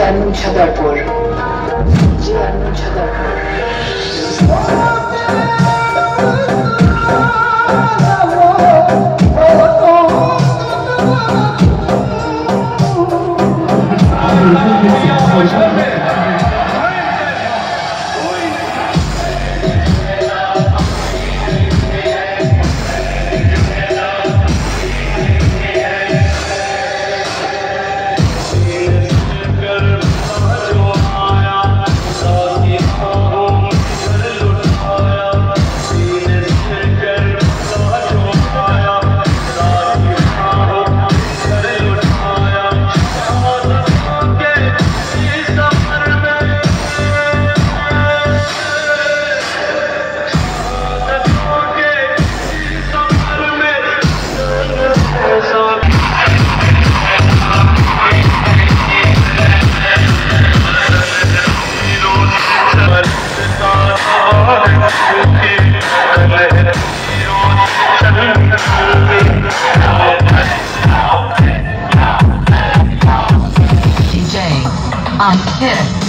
Diğer Nunchadarpur. Diğer Nunchadarpur. Thank you. on Kiss.